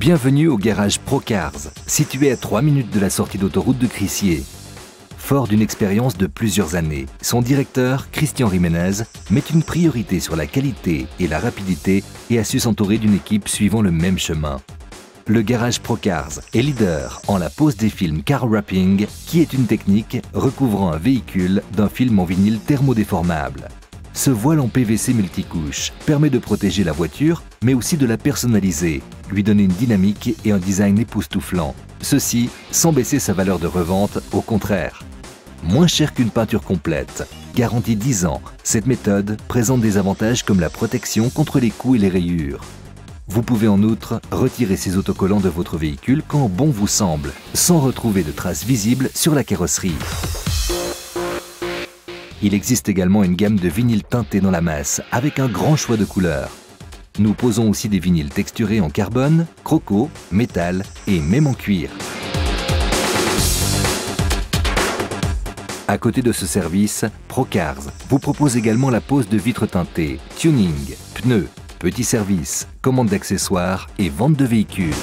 Bienvenue au garage Procars, situé à 3 minutes de la sortie d'autoroute de Crissier. Fort d'une expérience de plusieurs années, son directeur, Christian Jiménez, met une priorité sur la qualité et la rapidité et a su s'entourer d'une équipe suivant le même chemin. Le garage Procars est leader en la pose des films car wrapping, qui est une technique recouvrant un véhicule d'un film en vinyle thermodéformable. Ce voile en PVC multicouche permet de protéger la voiture, mais aussi de la personnaliser, lui donner une dynamique et un design époustouflant. Ceci sans baisser sa valeur de revente, au contraire. Moins cher qu'une peinture complète, garantie 10 ans, cette méthode présente des avantages comme la protection contre les coups et les rayures. Vous pouvez en outre retirer ces autocollants de votre véhicule quand bon vous semble, sans retrouver de traces visibles sur la carrosserie. Il existe également une gamme de vinyles teintés dans la masse, avec un grand choix de couleurs. Nous posons aussi des vinyles texturés en carbone, croco, métal et même en cuir. À côté de ce service, Procars vous propose également la pose de vitres teintées, tuning, pneus, petits services, commande d'accessoires et vente de véhicules.